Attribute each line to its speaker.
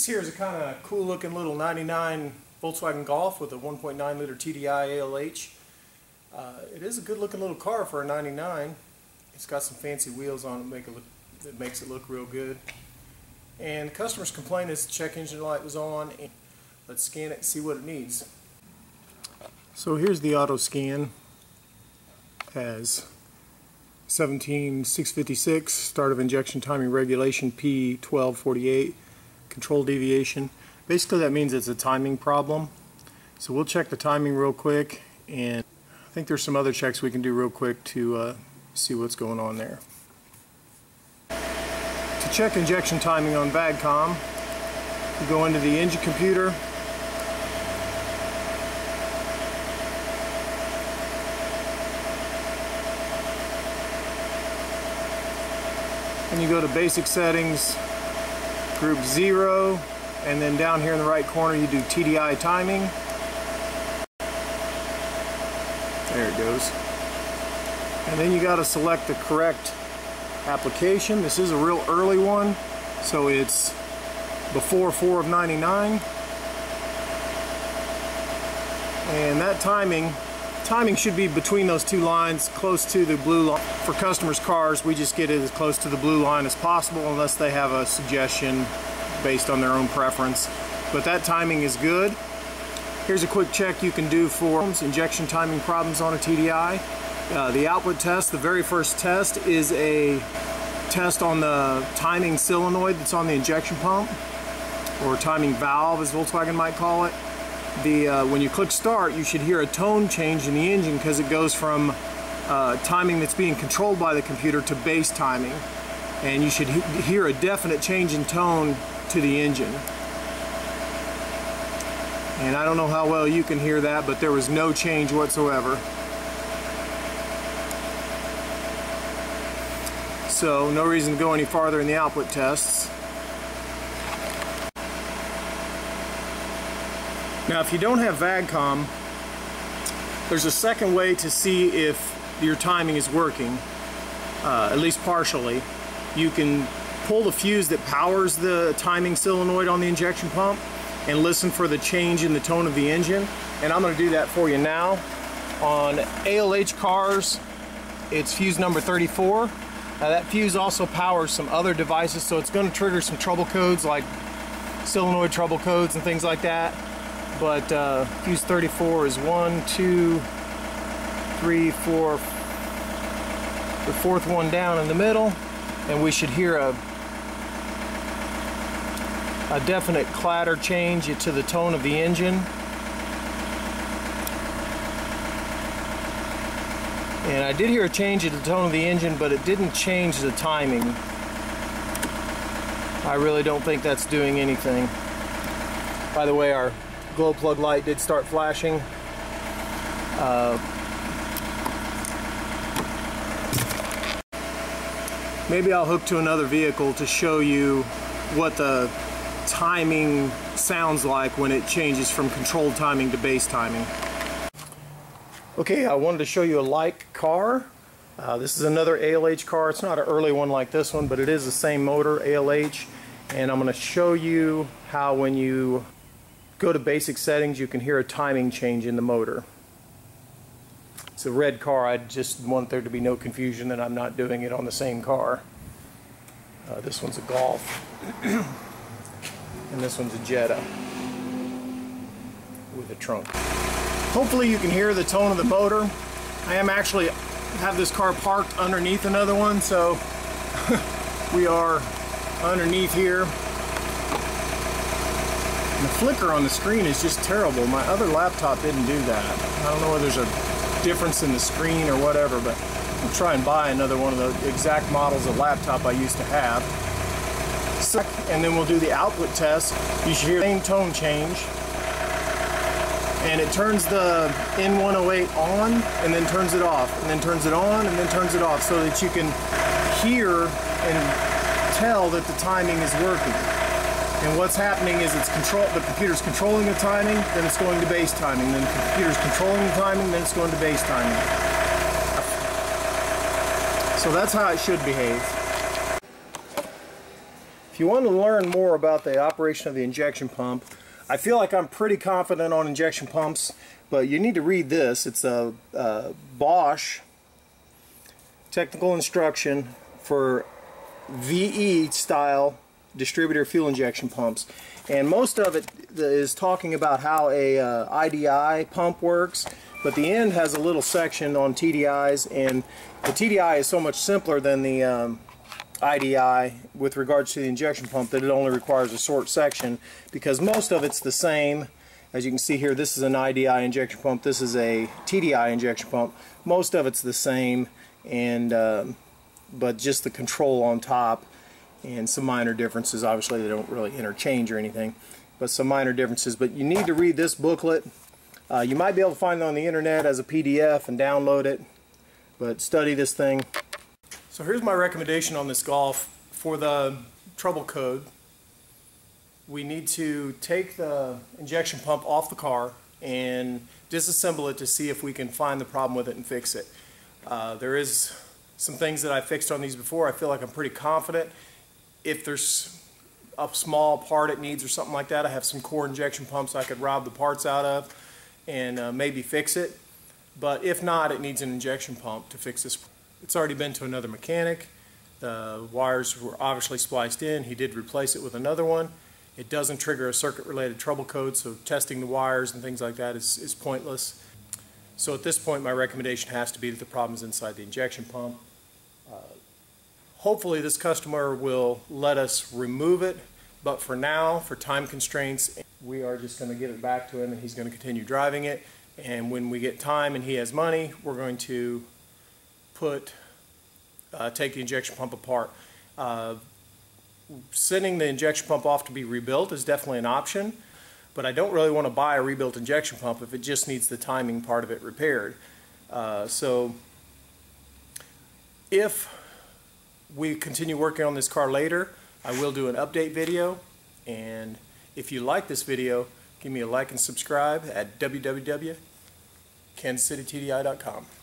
Speaker 1: This here is a kind of cool looking little 99 Volkswagen Golf with a 1.9 liter TDI ALH. Uh, it is a good looking little car for a 99. It's got some fancy wheels on it make it look, that makes it look real good. And customer's complaint is the check engine light was on. Let's scan it and see what it needs. So here's the auto scan. Has 17656 start of injection timing regulation P1248 control deviation. Basically that means it's a timing problem. So we'll check the timing real quick and I think there's some other checks we can do real quick to uh, see what's going on there. To check injection timing on VAGCOM, you go into the engine computer and you go to basic settings group 0 and then down here in the right corner you do TDI timing. There it goes. And then you got to select the correct application. This is a real early one so it's before 4 of 99 and that timing timing should be between those two lines close to the blue line for customers cars we just get it as close to the blue line as possible unless they have a suggestion based on their own preference. But that timing is good. Here's a quick check you can do for injection timing problems on a TDI uh, the output test the very first test is a test on the timing solenoid that's on the injection pump or timing valve as Volkswagen might call it the uh, when you click start you should hear a tone change in the engine because it goes from uh, timing that's being controlled by the computer to base timing. And you should he hear a definite change in tone to the engine. And I don't know how well you can hear that but there was no change whatsoever. So no reason to go any farther in the output tests Now if you don't have VAGCOM, there's a second way to see if your timing is working, uh, at least partially. You can pull the fuse that powers the timing solenoid on the injection pump and listen for the change in the tone of the engine. And I'm going to do that for you now. On ALH cars, it's fuse number 34. Now that fuse also powers some other devices, so it's going to trigger some trouble codes like solenoid trouble codes and things like that but uh, fuse 34 is one, two, three, four, the fourth one down in the middle, and we should hear a a definite clatter change to the tone of the engine. And I did hear a change in the tone of the engine, but it didn't change the timing. I really don't think that's doing anything. By the way, our glow plug light did start flashing. Uh, maybe I'll hook to another vehicle to show you what the timing sounds like when it changes from controlled timing to base timing. Okay, I wanted to show you a like car. Uh, this is another ALH car. It's not an early one like this one, but it is the same motor, ALH. And I'm going to show you how when you go to basic settings, you can hear a timing change in the motor. It's a red car. I just want there to be no confusion that I'm not doing it on the same car. Uh, this one's a Golf. and this one's a Jetta with a trunk. Hopefully you can hear the tone of the motor. I am actually have this car parked underneath another one, so we are underneath here. The flicker on the screen is just terrible. My other laptop didn't do that. I don't know whether there's a difference in the screen or whatever, but I'll try and buy another one of the exact models of laptop I used to have. And then we'll do the output test. You should hear the same tone change. And it turns the N108 on and then turns it off, and then turns it on and then turns it off so that you can hear and tell that the timing is working. And what's happening is it's control the computer's controlling the timing, then it's going to base timing, then the computer's controlling the timing, then it's going to base timing. So that's how it should behave. If you want to learn more about the operation of the injection pump, I feel like I'm pretty confident on injection pumps, but you need to read this. It's a, a Bosch technical instruction for VE style distributor fuel injection pumps. And most of it is talking about how a uh, IDI pump works but the end has a little section on TDIs and the TDI is so much simpler than the um, IDI with regards to the injection pump that it only requires a short section because most of it's the same. As you can see here this is an IDI injection pump this is a TDI injection pump. Most of it's the same and um, but just the control on top and some minor differences. Obviously they don't really interchange or anything but some minor differences. But you need to read this booklet. Uh, you might be able to find it on the internet as a PDF and download it but study this thing. So here's my recommendation on this Golf for the trouble code. We need to take the injection pump off the car and disassemble it to see if we can find the problem with it and fix it. Uh, there is some things that I fixed on these before. I feel like I'm pretty confident if there's a small part it needs or something like that, I have some core injection pumps I could rob the parts out of and uh, maybe fix it. But if not, it needs an injection pump to fix this. It's already been to another mechanic. The wires were obviously spliced in. He did replace it with another one. It doesn't trigger a circuit-related trouble code, so testing the wires and things like that is, is pointless. So at this point, my recommendation has to be that the problem is inside the injection pump. Hopefully this customer will let us remove it, but for now, for time constraints, we are just going to give it back to him and he's going to continue driving it. And when we get time and he has money, we're going to put, uh, take the injection pump apart. Uh, sending the injection pump off to be rebuilt is definitely an option, but I don't really want to buy a rebuilt injection pump if it just needs the timing part of it repaired. Uh, so if we continue working on this car later. I will do an update video and if you like this video give me a like and subscribe at www.kansascitytdi.com.